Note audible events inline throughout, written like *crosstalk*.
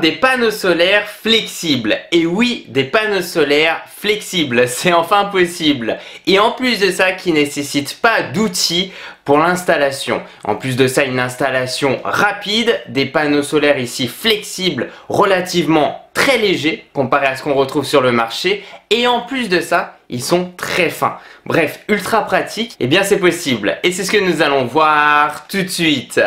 Des panneaux solaires flexibles. Et oui, des panneaux solaires flexibles, *laughs* c'est enfin possible. Et en plus de ça, qui nécessite pas d'outils pour l'installation. En plus de ça, une installation rapide, des panneaux solaires ici flexibles, relativement très légers comparé à ce qu'on retrouve sur le marché. Et en plus de ça, ils sont très fins. Bref, ultra pratique, et eh bien c'est possible. Et c'est ce que nous allons voir tout de suite.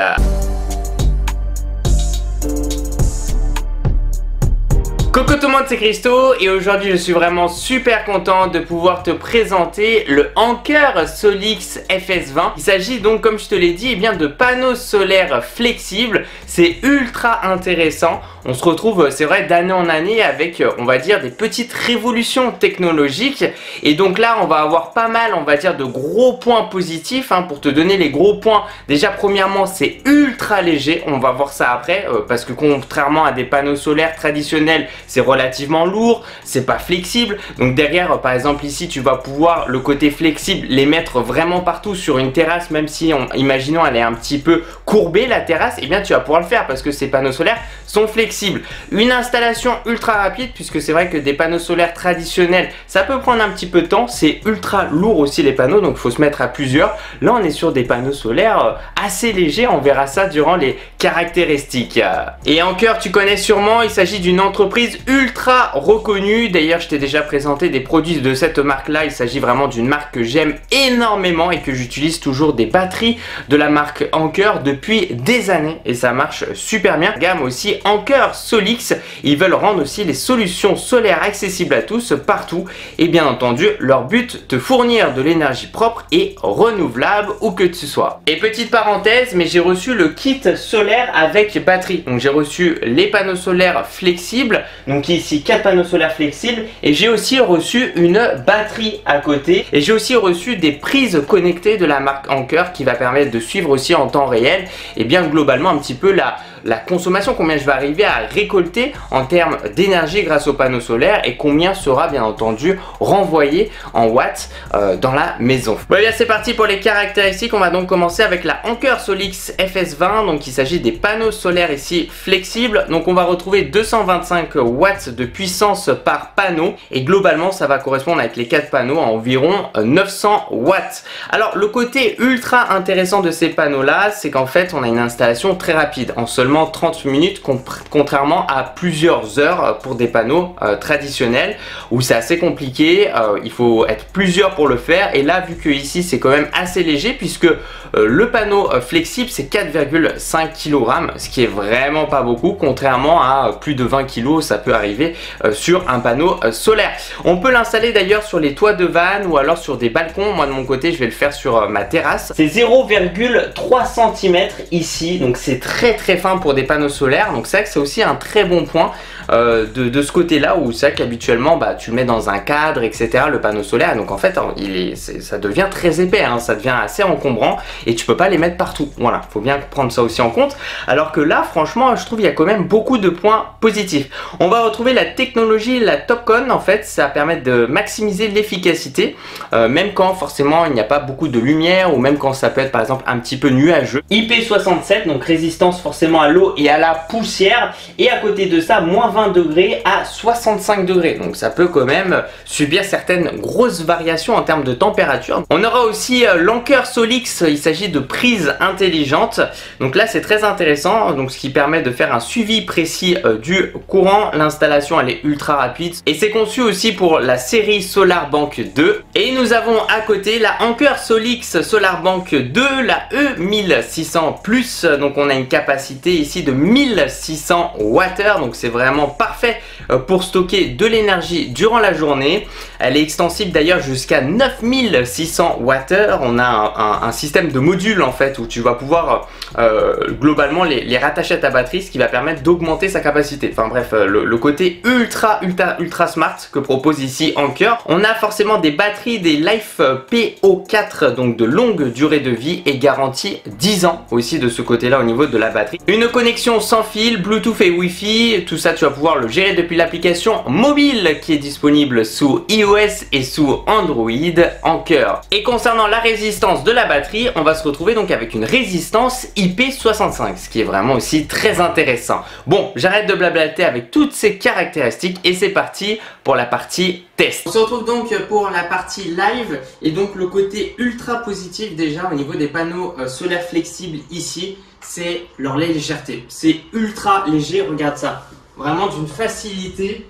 Coucou tout le monde, c'est Christo et aujourd'hui je suis vraiment super content de pouvoir te présenter le Anker Solix FS20. Il s'agit donc, comme je te l'ai dit, eh bien de panneaux solaires flexibles. C'est ultra intéressant. On se retrouve, c'est vrai, d'année en année avec, on va dire, des petites révolutions technologiques. Et donc là, on va avoir pas mal, on va dire, de gros points positifs. Hein, pour te donner les gros points, déjà premièrement, c'est ultra léger. On va voir ça après, euh, parce que contrairement à des panneaux solaires traditionnels, c'est relativement lourd, c'est pas flexible. Donc derrière, par exemple ici, tu vas pouvoir le côté flexible les mettre vraiment partout sur une terrasse, même si, on, imaginons, elle est un petit peu courbée la terrasse, et eh bien tu vas pouvoir le faire parce que ces panneaux solaires sont flexibles. Une installation ultra rapide puisque c'est vrai que des panneaux solaires traditionnels, ça peut prendre un petit peu de temps. C'est ultra lourd aussi les panneaux, donc il faut se mettre à plusieurs. Là, on est sur des panneaux solaires euh, assez légers. On verra ça durant les caractéristiques. Et en cœur, tu connais sûrement, il s'agit d'une entreprise ultra reconnue. D'ailleurs, je t'ai déjà présenté des produits de cette marque-là. Il s'agit vraiment d'une marque que j'aime énormément et que j'utilise toujours des batteries de la marque Anker depuis des années et ça marche super bien. Gamme aussi Anker Solix. Ils veulent rendre aussi les solutions solaires accessibles à tous partout et bien entendu, leur but te fournir de l'énergie propre et renouvelable où que tu sois. Et petite parenthèse, mais j'ai reçu le kit solaire avec batterie. Donc j'ai reçu les panneaux solaires flexibles donc ici 4 panneaux solaires flexibles. Et j'ai aussi reçu une batterie à côté. Et j'ai aussi reçu des prises connectées de la marque Anker qui va permettre de suivre aussi en temps réel. Et bien globalement un petit peu la la consommation, combien je vais arriver à récolter en termes d'énergie grâce aux panneaux solaires et combien sera bien entendu renvoyé en watts euh, dans la maison. Bon, bien c'est parti pour les caractéristiques. On va donc commencer avec la Anker Solix FS20. Donc il s'agit des panneaux solaires ici flexibles. Donc on va retrouver 225 watts de puissance par panneau et globalement ça va correspondre avec les 4 panneaux à environ 900 watts. Alors le côté ultra intéressant de ces panneaux là, c'est qu'en fait on a une installation très rapide en seulement 30 minutes contrairement à plusieurs heures pour des panneaux euh, traditionnels où c'est assez compliqué, euh, il faut être plusieurs pour le faire et là vu que ici c'est quand même assez léger puisque euh, le panneau flexible c'est 4,5 kg ce qui est vraiment pas beaucoup contrairement à plus de 20 kg ça peut arriver sur un panneau solaire. On peut l'installer d'ailleurs sur les toits de vanne ou alors sur des balcons, moi de mon côté je vais le faire sur ma terrasse. C'est 0,3 cm ici donc c'est très très fin pour des panneaux solaires. Donc c'est vrai que c'est aussi un très bon point euh, de, ce côté-là où c'est qu'habituellement bah, tu mets dans un cadre, etc. Le panneau solaire. Donc en fait, hein, il est, ça devient très épais, hein. ça devient assez encombrant et tu peux pas les mettre partout. Voilà, faut bien prendre ça aussi en compte. Alors que là, franchement, je trouve il y a quand même beaucoup de points positifs. On va retrouver la technologie, la Topcon. En fait, ça permet de maximiser l'efficacité, euh, même quand forcément il n'y a pas beaucoup de lumière ou même quand ça peut être par exemple un petit peu nuageux. IP67, donc résistance forcément à l'eau et à la poussière. Et à côté de ça, moins 20 degrés à 65 degrés. Donc ça peut quand même subir certaines grosses variations en termes de température. On aura aussi euh, l'Anker Solix, il s'agit de prises intelligentes. Donc là c'est très intéressant, donc ce qui permet de faire un suivi précis euh, du courant. L'installation elle est ultra rapide et c'est conçu aussi pour la série Solar Bank 2. Et nous avons à côté la Anker Solix Solar Bank 2, la E1600 Plus. Donc on a une capacité ici de 1600 Wh, donc c'est vraiment parfait euh, pour stocker de l'énergie durant la journée. Elle est extensible d'ailleurs jusqu'à 9600 Wh. On a un, système de modules en fait où tu vas pouvoir euh, globalement les, rattacher à ta batterie, ce qui va permettre d'augmenter sa capacité. Enfin bref, euh, le, côté ultra ultra ultra smart que propose ici Anker. On a forcément des batteries, des Life PO4, donc de longue durée de vie et garantie 10 ans aussi de ce côté-là au niveau de la batterie. Une connexion sans fil, Bluetooth et Wi-Fi, tout ça tu vas pouvoir le gérer depuis l'application mobile qui est disponible sous iOS et sous Android en cœur. Et concernant la résistance de la batterie, on va se retrouver donc avec une résistance IP65, ce qui est vraiment aussi très intéressant. Bon, j'arrête de blablater avec toutes ces caractéristiques et c'est parti pour la partie test. On se retrouve donc pour la partie live et donc le côté ultra positif déjà au niveau des panneaux euh, solaires flexibles ici c'est leur légèreté. C'est ultra léger, regarde ça. Vraiment d'une facilité.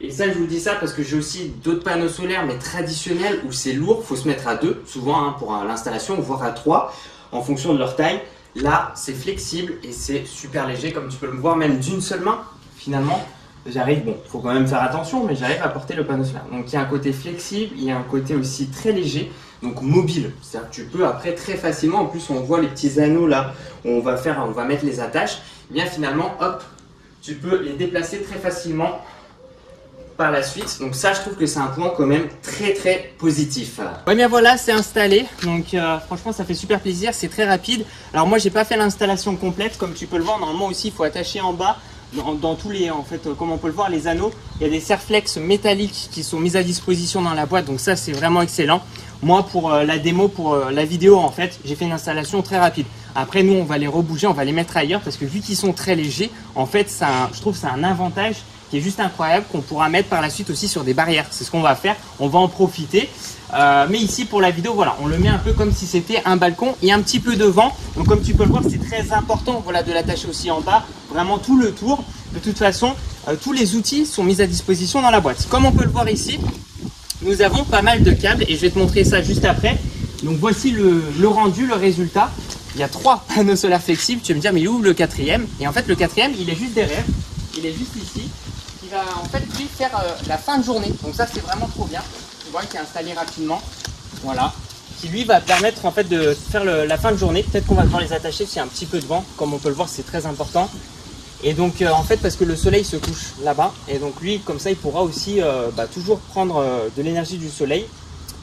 Et ça, je vous dis ça parce que j'ai aussi d'autres panneaux solaires, mais traditionnels, où c'est lourd, faut se mettre à deux, souvent hein, pour l'installation, voire à trois, en fonction de leur taille. Là, c'est flexible et c'est super léger, comme tu peux le voir, même d'une seule main, finalement. J'arrive, bon, faut quand même faire attention, mais j'arrive à porter le panneau solaire. Donc il y a un côté flexible, il y a un côté aussi très léger donc mobile. C'est-à-dire que tu peux après très facilement, en plus on voit les petits anneaux là, où on va faire, on va mettre les attaches, eh bien finalement, hop, tu peux les déplacer très facilement par la suite. Donc ça, je trouve que c'est un point quand même très très positif. Ouais, bien voilà, c'est installé. Donc euh, franchement, ça fait super plaisir, c'est très rapide. Alors moi, j'ai pas fait l'installation complète, comme tu peux le voir. Normalement aussi, il faut attacher en bas. Dans, tous les, en fait, comme on peut le voir, les anneaux, il y a des serflex métalliques qui sont mis à disposition dans la boîte. Donc ça, c'est vraiment excellent. Moi, pour euh, la démo, pour euh, la vidéo, en fait, j'ai fait une installation très rapide. Après, nous, on va les rebouger, on va les mettre ailleurs parce que vu qu'ils sont très légers, en fait, ça, je trouve que c'est un avantage qui est juste incroyable qu'on pourra mettre par la suite aussi sur des barrières. C'est ce qu'on va faire, on va en profiter. Euh, mais ici pour la vidéo, on le met un peu comme si c'était un balcon et un petit peu de vent. Donc comme tu peux le voir, c'est très important voilà, de l'attacher aussi en bas, vraiment tout le tour. De toute façon, tous les outils sont mis à disposition dans la boîte. Comme on peut le voir ici, nous avons pas mal de câbles et je vais te montrer ça juste après. Donc voici le, rendu, le résultat. Il y a trois *laughs* panneaux solaires flexibles. Tu vas me dire, mais où le quatrième? Et en fait, le quatrième, il est juste derrière. Il est juste ici. Il va en fait lui faire euh, la fin de journée. Donc ça, c'est vraiment trop bien. Tu vois, qu'il est installé rapidement. Voilà. Qui lui va permettre en fait de faire la fin de journée. Peut-être qu'on va devoir les attacher s'il y a un petit peu de vent. Comme on peut le voir, c'est très important. Et donc euh, en fait parce que le soleil se couche là-bas et donc lui comme ça il pourra aussi euh, bah, toujours prendre de l'énergie du soleil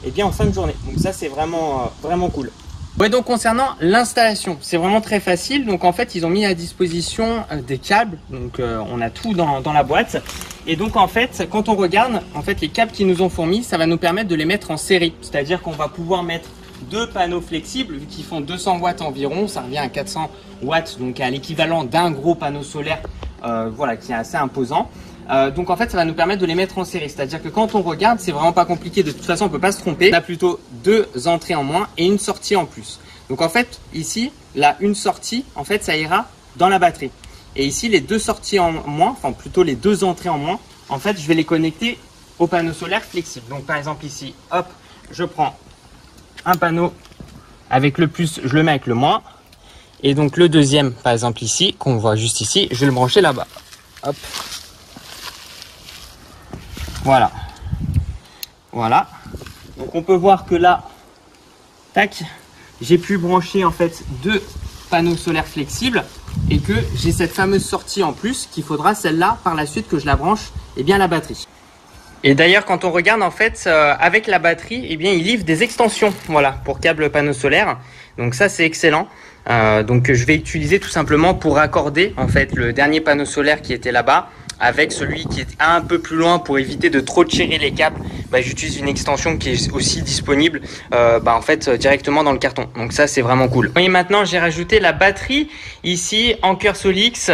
et bien en fin de journée. Donc ça c'est vraiment vraiment cool. Donc concernant l'installation c'est vraiment très facile. Donc en fait ils ont mis à disposition des câbles. Donc on a tout dans, la boîte. Et donc en fait quand on regarde en fait les câbles qu'ils nous ont fournis ça va nous permettre de les mettre en série. C'est à dire qu'on va pouvoir mettre deux panneaux flexibles qui font 200 watts environ, ça revient à 400 watts, donc à l'équivalent d'un gros panneau solaire euh, voilà, qui est assez imposant. Euh, donc en fait ça va nous permettre de les mettre en série, c'est-à-dire que quand on regarde c'est vraiment pas compliqué, de toute façon on peut pas se tromper. On a plutôt deux entrées en moins et une sortie en plus. Donc en fait ici, là une sortie, en fait ça ira dans la batterie. Et ici les deux sorties en moins, enfin plutôt les deux entrées en moins, en fait je vais les connecter au panneau solaire flexible. Donc par exemple ici, hop, je prends un panneau avec le plus, je le mets avec le moins. Et donc le deuxième, par exemple ici, qu'on voit juste ici, je vais le brancher là-bas. Hop. Voilà. Voilà. Donc on peut voir que là, tac, j'ai pu brancher en fait deux panneaux solaires flexibles et que j'ai cette fameuse sortie en plus qu'il faudra celle-là par la suite que je la branche et bien la batterie. Et d'ailleurs, quand on regarde, en fait, euh, avec la batterie, eh bien, il livre des extensions, voilà, pour câble panneau solaire. Donc ça, c'est excellent. Euh, donc je vais utiliser tout simplement pour raccorder, en fait, le dernier panneau solaire qui était là-bas avec celui qui est un peu plus loin pour éviter de trop tirer les câbles, bah, j'utilise une extension qui est aussi disponible euh, bah, en fait directement dans le carton. Donc ça c'est vraiment cool. Et maintenant j'ai rajouté la batterie ici Anker Solix,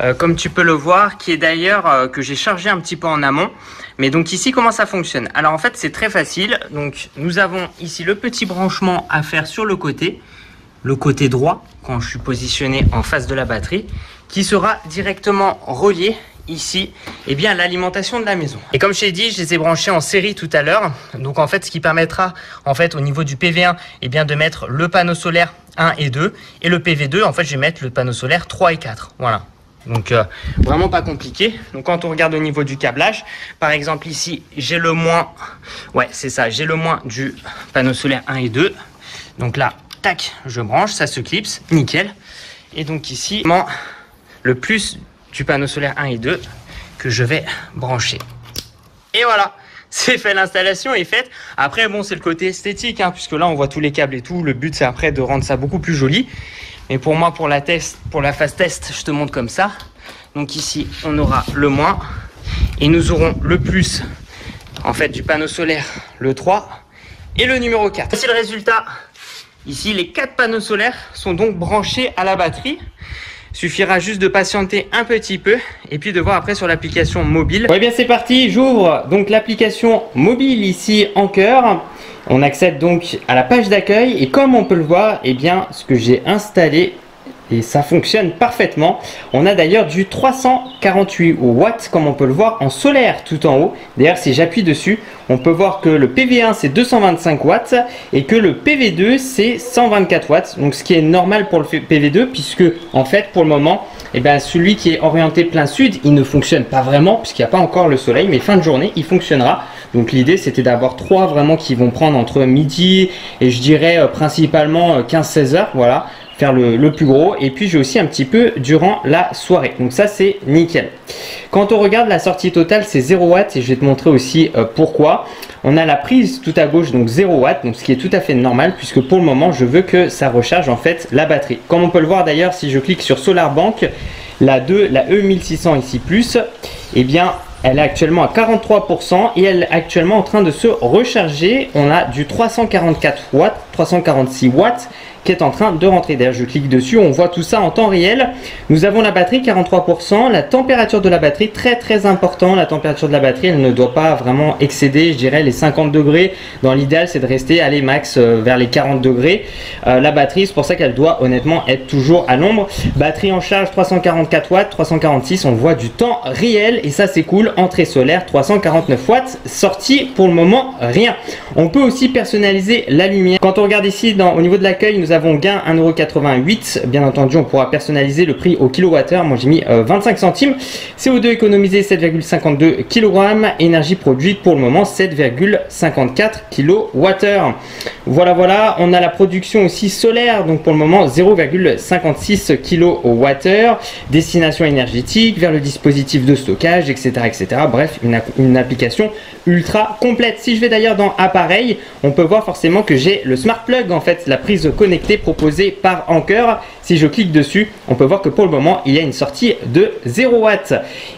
euh, comme tu peux le voir, qui est d'ailleurs euh, que j'ai chargé un petit peu en amont. Mais donc ici comment ça fonctionne? Alors en fait c'est très facile. Donc nous avons ici le petit branchement à faire sur le côté, le côté droit quand je suis positionné en face de la batterie, qui sera directement relié ici eh bien l'alimentation de la maison. Et comme je t'ai dit, je les ai branchés en série tout à l'heure. Donc en fait, ce qui permettra en fait au niveau du PV1 eh bien de mettre le panneau solaire 1 et 2 et le PV2 en fait, je vais mettre le panneau solaire 3 et 4. Voilà. Donc euh, vraiment pas compliqué. Donc quand on regarde au niveau du câblage, par exemple ici, j'ai le moins Ouais, c'est ça, j'ai le moins du panneau solaire 1 et 2. Donc là, tac, je branche, ça se clipse, nickel. Et donc ici, le plus du panneau solaire 1 et 2 que je vais brancher. Et voilà, *laughs* c'est fait, l'installation est faite. Après, bon, c'est le côté esthétique, hein, puisque là, on voit tous les câbles et tout. Le but, c'est après de rendre ça beaucoup plus joli. Mais pour moi, pour la, test, pour la phase test, je te montre comme ça. Donc ici, on aura le moins. Et nous aurons le plus, en fait, du panneau solaire, le 3 et le numéro 4. Voici le résultat. Ici, les quatre panneaux solaires sont donc branchés à la batterie. Suffira juste de patienter un petit peu et puis de voir après sur l'application mobile. Ouais bien c'est parti, j'ouvre donc l'application mobile ici en cœur. On accède donc à la page d'accueil et comme on peut le voir, eh bien ce que j'ai installé et ça fonctionne parfaitement. On a d'ailleurs du 348 watts comme on peut le voir en solaire tout en haut. D'ailleurs si j'appuie dessus, on peut voir que le PV1 c'est 225 watts et que le PV2 c'est 124 watts. Donc ce qui est normal pour le PV2 puisque en fait pour le moment, eh bien, celui qui est orienté plein sud, il ne fonctionne pas vraiment puisqu'il n'y a pas encore le soleil, mais fin de journée il fonctionnera. Donc l'idée c'était d'avoir trois vraiment qui vont prendre entre midi et je dirais euh, principalement 15-16 euh, heures. Voilà faire le, plus gros. Et puis j'ai aussi un petit peu durant la soirée. Donc ça c'est nickel. Quand on regarde la sortie totale c'est 0 watts. Et je vais te montrer aussi euh, pourquoi. On a la prise tout à gauche donc 0 watts donc ce qui est tout à fait normal puisque pour le moment je veux que ça recharge en fait la batterie. Comme on peut le voir d'ailleurs si je clique sur Solar Bank la 2 la E1600 ici plus et eh bien elle est actuellement à 43% et elle est actuellement en train de se recharger. On a du 344 watts, 346 watts qui est en train de rentrer. D'ailleurs, je clique dessus, on voit tout ça en temps réel. Nous avons la batterie 43%, la température de la batterie très très important. La température de la batterie, elle ne doit pas vraiment excéder, je dirais, les 50 degrés. Dans l'idéal, c'est de rester aller max euh, vers les 40 degrés. Euh, la batterie, c'est pour ça qu'elle doit honnêtement être toujours à l'ombre. Batterie en charge 344 watts, 346, on voit du temps réel et ça c'est cool. Entrée solaire 349 watts, sortie pour le moment rien. On peut aussi personnaliser la lumière. Quand on regarde ici au niveau de l'accueil, nous avons gain 1,88€. Bien entendu, on pourra personnaliser le prix au kilowattheure. Moi, j'ai mis 25 euh, centimes. CO2 économisé 7,52 kg. Énergie produite pour le moment 7,54 kWh. Voilà, voilà. On a la production aussi solaire. Donc pour le moment 0,56 kWh. Destination énergétique vers le dispositif de stockage, etc. etc. Bref, une, une application ultra complète. Si je vais d'ailleurs dans appareil, on peut voir forcément que j'ai le smart plug en fait, la prise connectée proposé par Anker. Si je clique dessus, on peut voir que pour le moment, il y a une sortie de 0 watts.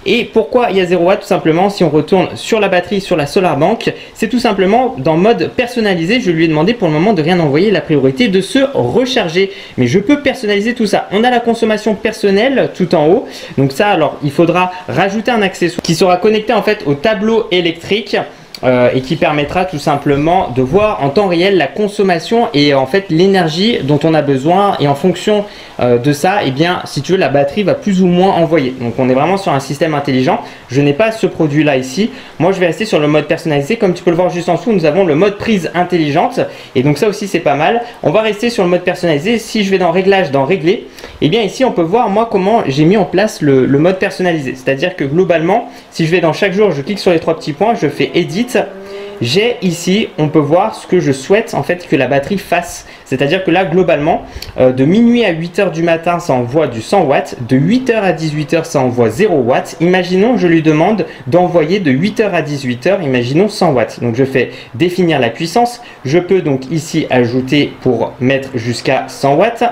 Et pourquoi il y a 0 watts Tout simplement, si on retourne sur la batterie, sur la Solar Bank, c'est tout simplement dans mode personnalisé. Je lui ai demandé pour le moment de rien envoyer, la priorité de se recharger. Mais je peux personnaliser tout ça. On a la consommation personnelle tout en haut. Donc ça, alors, il faudra rajouter un accessoire qui sera connecté en fait au tableau électrique. Euh, et qui permettra tout simplement de voir en temps réel la consommation et en fait l'énergie dont on a besoin et en fonction euh, de ça, et eh bien si tu veux la batterie va plus ou moins envoyer. Donc on est vraiment sur un système intelligent. Je n'ai pas ce produit là ici. Moi je vais rester sur le mode personnalisé. Comme tu peux le voir juste en dessous, nous avons le mode prise intelligente et donc ça aussi c'est pas mal. On va rester sur le mode personnalisé. Si je vais dans réglage, dans régler, et eh bien ici on peut voir moi comment j'ai mis en place le, le mode personnalisé. C'est-à-dire que globalement, si je vais dans chaque jour, je clique sur les trois petits points, je fais edit j'ai ici, on peut voir ce que je souhaite en fait que la batterie fasse. C'est-à-dire que là, globalement, euh, de minuit à 8 h du matin, ça envoie du 100 watts. De 8 h à 18 h ça envoie 0 watts. Imaginons, je lui demande d'envoyer de 8 h à 18 h imaginons 100 watts. Donc je fais définir la puissance. Je peux donc ici ajouter pour mettre jusqu'à 100 watts.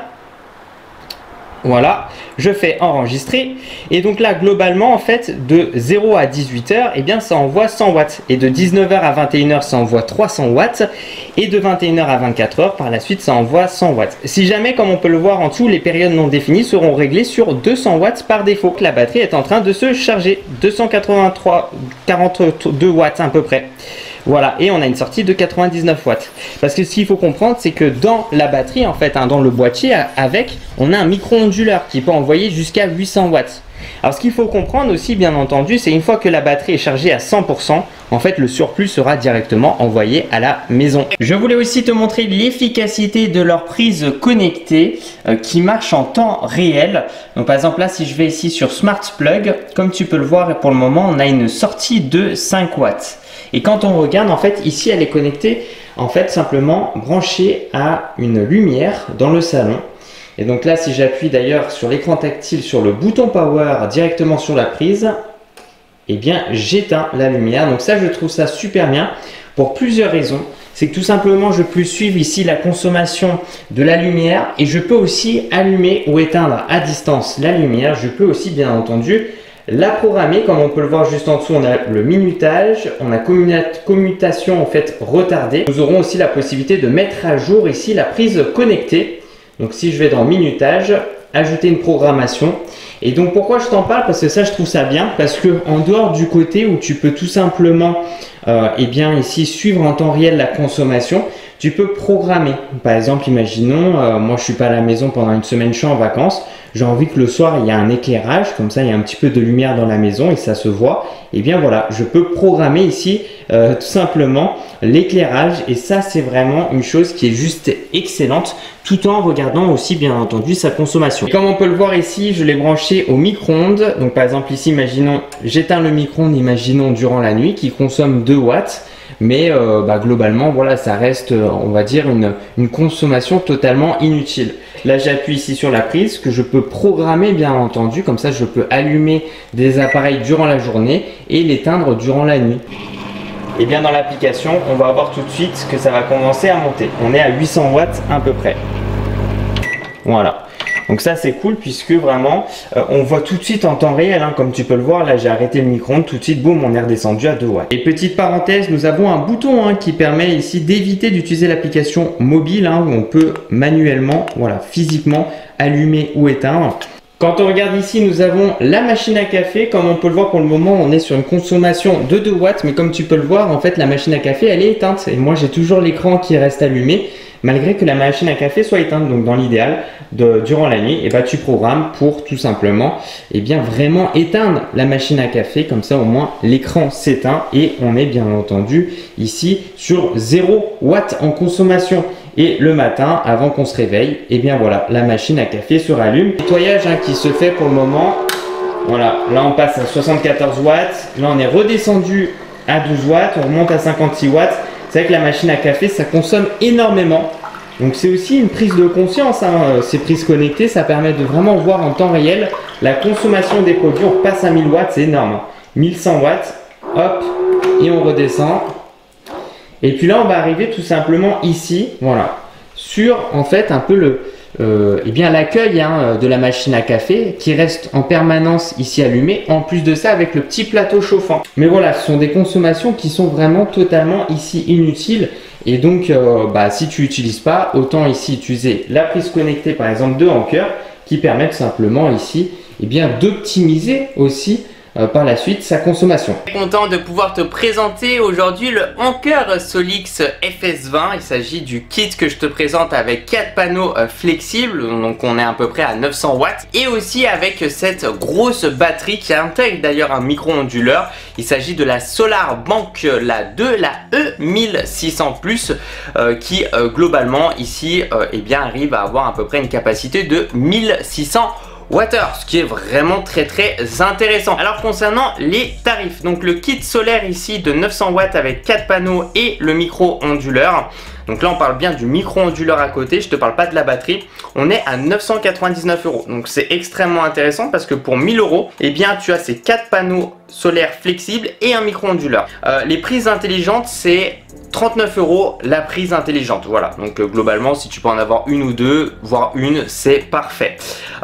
Voilà, je fais enregistrer. Et donc là, globalement, en fait, de 0 à 18h, eh bien, ça envoie 100 watts. Et de 19h à 21h, ça envoie 300 watts. Et de 21h à 24h, par la suite, ça envoie 100 watts. Si jamais, comme on peut le voir en dessous, les périodes non définies seront réglées sur 200 watts par défaut. La batterie est en train de se charger. 283, 42 watts à peu près. Voilà, et on a une sortie de 99 watts. Parce que ce qu'il faut comprendre, c'est que dans la batterie, en fait, hein, dans le boîtier, avec, on a un micro-onduleur qui peut envoyer jusqu'à 800 watts. Alors ce qu'il faut comprendre aussi, bien entendu, c'est une fois que la batterie est chargée à 100%, en fait le surplus sera directement envoyé à la maison. Je voulais aussi te montrer l'efficacité de leur prise connectée euh, qui marche en temps réel. Donc par exemple là, si je vais ici sur Smart Plug, comme tu peux le voir, pour le moment, on a une sortie de 5 watts. Et quand on regarde, en fait, ici, elle est connectée, en fait, simplement branchée à une lumière dans le salon. Et donc là, si j'appuie d'ailleurs sur l'écran tactile, sur le bouton power directement sur la prise, eh bien j'éteins la lumière. Donc ça je trouve ça super bien pour plusieurs raisons. C'est que tout simplement je peux suivre ici la consommation de la lumière et je peux aussi allumer ou éteindre à distance la lumière. Je peux aussi bien entendu la programmer, comme on peut le voir juste en dessous, on a le minutage, on a commutation en fait retardée. Nous aurons aussi la possibilité de mettre à jour ici la prise connectée. Donc si je vais dans minutage, ajouter une programmation. Et donc pourquoi je t'en parle? Parce que ça je trouve ça bien, parce que en dehors du côté où tu peux tout simplement, euh, eh bien ici suivre en temps réel la consommation, tu peux programmer. Par exemple, imaginons, euh, moi je suis pas à la maison pendant une semaine, je suis en vacances. J'ai envie que le soir il y a un éclairage, comme ça il y a un petit peu de lumière dans la maison et ça se voit. Et eh bien voilà, je peux programmer ici euh, tout simplement l'éclairage et ça c'est vraiment une chose qui est juste excellente tout en regardant aussi bien entendu sa consommation. comme on peut le voir ici, je l'ai branché au micro-ondes. Donc par exemple ici, imaginons, j'éteins le micro-ondes, imaginons durant la nuit qui consomme 2 watts mais euh, bah, globalement voilà ça reste euh, on va dire une, consommation totalement inutile. Là j'appuie ici sur la prise que je peux programmer bien entendu. Comme ça je peux allumer des appareils durant la journée et l'éteindre durant la nuit. Et bien dans l'application on va voir tout de suite que ça va commencer à monter. On est à 800 watts à peu près. Voilà donc ça c'est cool puisque vraiment euh, on voit tout de suite en temps réel, hein, comme tu peux le voir, là j'ai arrêté le micro-ondes, tout de suite boum on est redescendu à 2 watts. Et petite parenthèse, nous avons un bouton hein, qui permet ici d'éviter d'utiliser l'application mobile hein, où on peut manuellement, voilà, physiquement allumer ou éteindre. Quand on regarde ici, nous avons la machine à café. Comme on peut le voir pour le moment, on est sur une consommation de 2 watts. Mais comme tu peux le voir, en fait, la machine à café, elle est éteinte. Et moi, j'ai toujours l'écran qui reste allumé malgré que la machine à café soit éteinte. Donc dans l'idéal, durant la nuit, et eh ben, tu programmes pour tout simplement et eh bien, vraiment éteindre la machine à café. Comme ça, au moins, l'écran s'éteint et on est bien entendu ici sur 0 watts en consommation. Et le matin, avant qu'on se réveille, et eh bien voilà, la machine à café se rallume. Nettoyage hein, qui se fait pour le moment. Voilà, là on passe à 74 watts. Là on est redescendu à 12 watts. On remonte à 56 watts. C'est vrai que la machine à café, ça consomme énormément. Donc c'est aussi une prise de conscience, hein. Euh, ces prises connectées, ça permet de vraiment voir en temps réel la consommation des produits. On passe à 1000 watts, c'est énorme. 1100 hein. watts, hop, et on redescend. Et puis là, on va arriver tout simplement ici, voilà, sur en fait un peu le, euh, eh bien l'accueil hein, de la machine à café qui reste en permanence ici allumé. En plus de ça, avec le petit plateau chauffant. Mais voilà, ce sont des consommations qui sont vraiment totalement ici inutiles. Et donc, euh, bah, si tu n'utilises pas, autant ici utiliser la prise connectée, par exemple de Anker, qui permettent simplement ici, eh d'optimiser aussi par la suite sa consommation. Content de pouvoir te présenter aujourd'hui le Anker Solix FS20. Il s'agit du kit que je te présente avec 4 panneaux euh, flexibles, donc on est à peu près à 900 watts, et aussi avec cette grosse batterie qui intègre d'ailleurs un micro-onduleur. Il s'agit de la Solar Bank la 2, la E1600 Plus, euh, qui globalement ici eh bien, arrive à avoir à peu près une capacité de 1600 Water, ce qui est vraiment très très intéressant. Alors concernant les tarifs, donc le kit solaire ici de 900 watts avec 4 panneaux et le micro onduleur. Donc là on parle bien du micro onduleur à côté, je te parle pas de la batterie. On est à 999 euros. Donc c'est extrêmement intéressant parce que pour 1000 euros, eh bien tu as ces 4 panneaux solaires flexibles et un micro onduleur. Euh, les prises intelligentes c'est 39 euros la prise intelligente. Voilà, donc euh, globalement, si tu peux en avoir une ou deux, voire une, c'est parfait.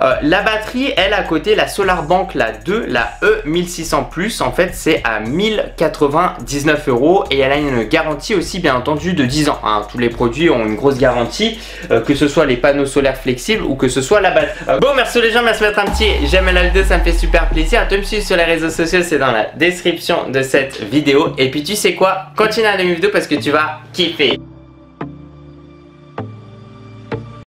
Euh, la batterie, elle, à côté, la SolarBank, la 2, la E1600 Plus, en fait, c'est à 1099 euros et elle a une garantie aussi, bien entendu, de 10 ans. Hein. Tous les produits ont une grosse garantie, euh, que ce soit les panneaux solaires flexibles ou que ce soit la batterie. bon, merci les gens, merci de mettre un petit j'aime la vidéo, ça me fait super plaisir. De me suivre sur les réseaux sociaux, c'est dans la description de cette vidéo. Et puis, tu sais quoi, continue à la vidéo parce que tu vas kiffer.